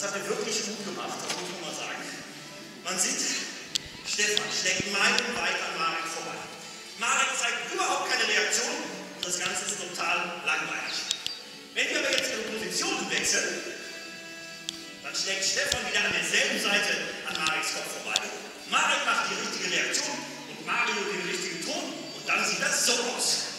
Das hat er wirklich gut gemacht, das muss man mal sagen. Man sieht, Stefan schlägt meilenweit an Marek vorbei. Marek zeigt überhaupt keine Reaktion und das Ganze ist total langweilig. Wenn wir aber jetzt ihre Positionen wechseln, dann schlägt Stefan wieder an derselben Seite an Mareks Kopf vorbei. Marek macht die richtige Reaktion und Mario den richtigen Ton und dann sieht das so aus.